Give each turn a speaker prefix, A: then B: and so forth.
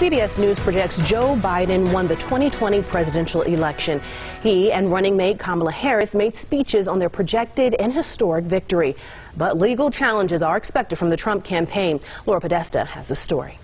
A: CBS News projects Joe Biden won the 2020 presidential election. He and running mate Kamala Harris made speeches on their projected and historic victory. But legal challenges are expected from the Trump campaign. Laura Podesta has the story.